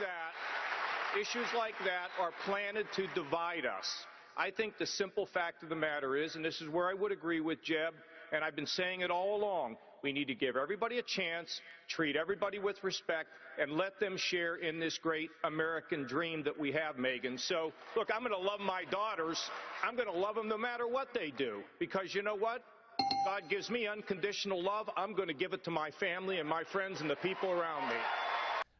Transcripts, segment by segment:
that, issues like that are planted to divide us. I think the simple fact of the matter is, and this is where I would agree with Jeb, and I've been saying it all along, we need to give everybody a chance, treat everybody with respect, and let them share in this great American dream that we have, Megyn. So, look, I'm going to love my daughters. I'm going to love them no matter what they do. Because you know what? God gives me unconditional love. I'm going to give it to my family and my friends and the people around me.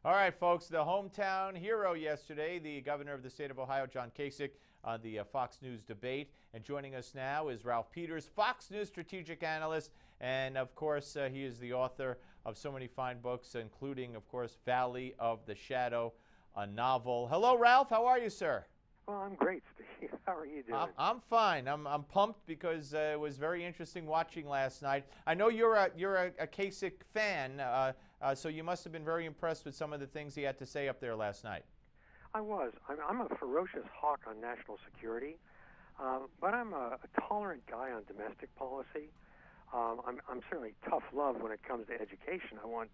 All right, folks, the hometown hero yesterday, the governor of the state of Ohio, John Kasich, on the uh, Fox News debate. And joining us now is Ralph Peters, Fox News strategic analyst. And of course, uh, he is the author of so many fine books, including, of course, Valley of the Shadow, a novel. Hello, Ralph. How are you, sir? Well, I'm great, Steve. How are you doing? I'm, I'm fine. I'm, I'm pumped because uh, it was very interesting watching last night. I know you're a you're a, a Kasich fan, uh, uh, so you must have been very impressed with some of the things he had to say up there last night. I was. I'm, I'm a ferocious hawk on national security, um, but I'm a, a tolerant guy on domestic policy. Um, I'm, I'm certainly tough love when it comes to education. I want,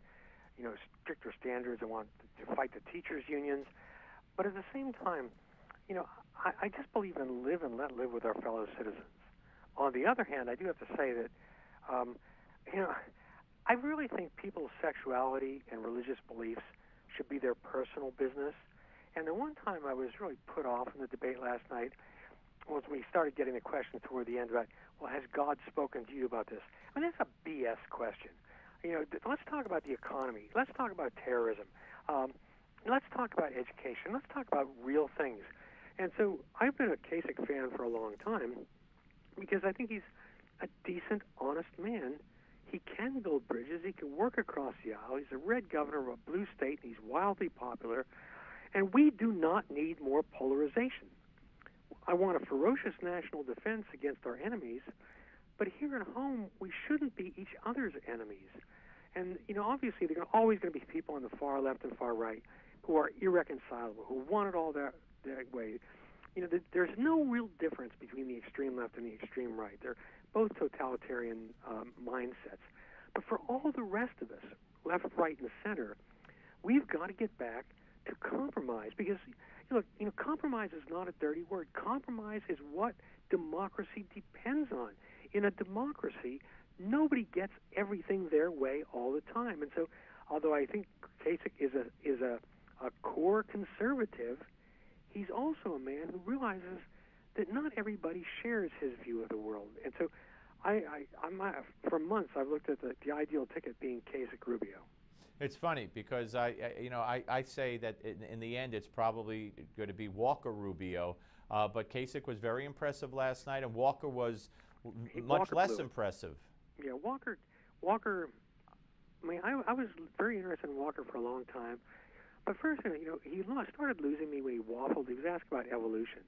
you know, stricter standards. I want to fight the teachers' unions, but at the same time, you know, I, I just believe in live and let live with our fellow citizens. On the other hand, I do have to say that, um, you know, I really think people's sexuality and religious beliefs should be their personal business. And the one time I was really put off in the debate last night was when we started getting the question toward the end about, well, has God spoken to you about this? I mean, that's a BS question. You know, let's talk about the economy. Let's talk about terrorism. Um, let's talk about education. Let's talk about real things. And so I've been a Kasich fan for a long time because I think he's a decent, honest man. He can build bridges. He can work across the aisle. He's a red governor of a blue state, and he's wildly popular. And we do not need more polarization. I want a ferocious national defense against our enemies, but here at home, we shouldn't be each other's enemies. And, you know, obviously, there are always going to be people on the far left and far right who are irreconcilable, who want it all that, that way. You know, there's no real difference between the extreme left and the extreme right. They're both totalitarian um, mindsets. But for all the rest of us, left, right, and center, we've got to get back to compromise because look, you know, compromise is not a dirty word. Compromise is what democracy depends on. In a democracy, nobody gets everything their way all the time. And so, although I think Kasich is a is a, a core conservative, he's also a man who realizes that not everybody shares his view of the world. And so, I, I I'm, for months I've looked at the, the ideal ticket being Kasich Rubio. It's funny because I, you know, I, I say that in, in, the end it's probably going to be Walker Rubio, uh, but Kasich was very impressive last night, and Walker was he, much Walker less impressive. Yeah, Walker, Walker. I mean, I, I was very interested in Walker for a long time, but first, you know, he started losing me when he waffled. He was asked about evolution,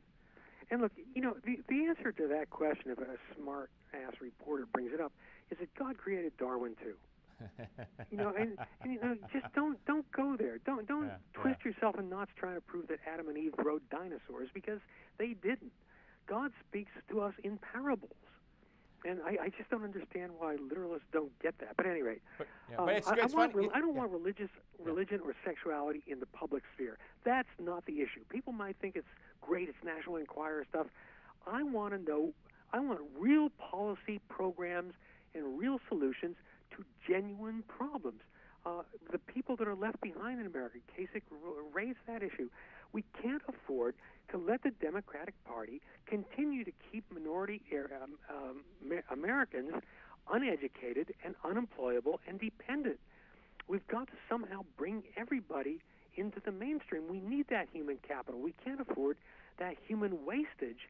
and look, you know, the the answer to that question, if a smart ass reporter brings it up, is that God created Darwin too you know, and, and you know, just don't don't go there. Don't don't yeah, twist yeah. yourself in knots trying to prove that Adam and Eve rode dinosaurs because they didn't. God speaks to us in parables. And I, I just don't understand why literalists don't get that. But anyway, but, yeah, um, but it's, I, it's I, want. I don't want religious religion or sexuality in the public sphere. That's not the issue. People might think it's great. It's National Enquirer stuff. I want to know. I want real policy programs and real solutions to genuine problems. Uh, the people that are left behind in America, Kasich raised that issue. We can't afford to let the Democratic Party continue to keep minority um, um, Americans uneducated and unemployable and dependent. We've got to somehow bring everybody into the mainstream. We need that human capital. We can't afford that human wastage.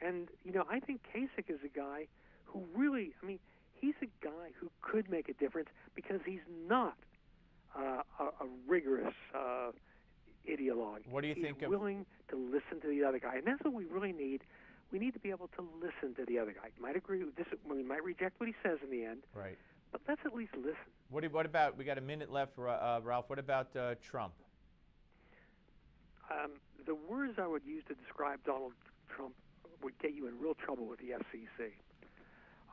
And, you know, I think Kasich is a guy who really, I mean, he's a guy who could make a difference because he's not uh, a, a, rigorous uh, ideologue. What do you he's think of willing to listen to the other guy, and that's what we really need. We need to be able to listen to the other guy. Might agree with this. We might reject what he says in the end. Right. But let's at least listen. What, do, what about? We got a minute left, uh, Ralph. What about uh, Trump? Um, the words I would use to describe Donald Trump would get you in real trouble with the FCC.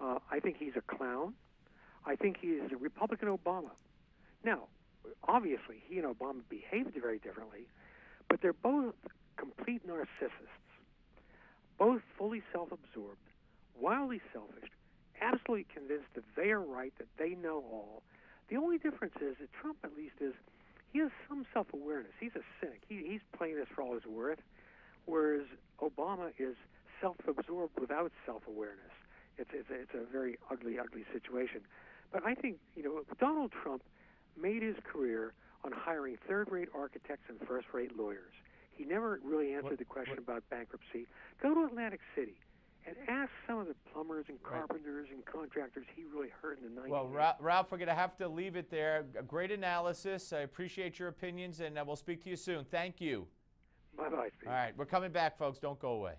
Uh, I think he's a clown. I think he is a Republican Obama. Now, obviously he and Obama behaved very differently, but they're both complete narcissists, both fully self-absorbed, wildly selfish, absolutely convinced that they are right, that they know all. The only difference is that Trump, at least, is he has some self-awareness. He's a cynic. He, he's playing this for all his worth, whereas Obama is self-absorbed without self-awareness. It's it's it's a very ugly, ugly situation. But I think you know Donald Trump made his career on hiring third-rate architects and first-rate lawyers. He never really answered What- the question what- about bankruptcy. Go to Atlantic City and ask some of the plumbers and Right. carpenters and contractors he really hurt in the 90s. Well, Ra- Ralph, we're going to have to leave it there. A great analysis. I appreciate your opinions, and uh, we'll speak to you soon. Thank you. Bye-bye, Steve. All right, we're coming back, folks. Don't go away.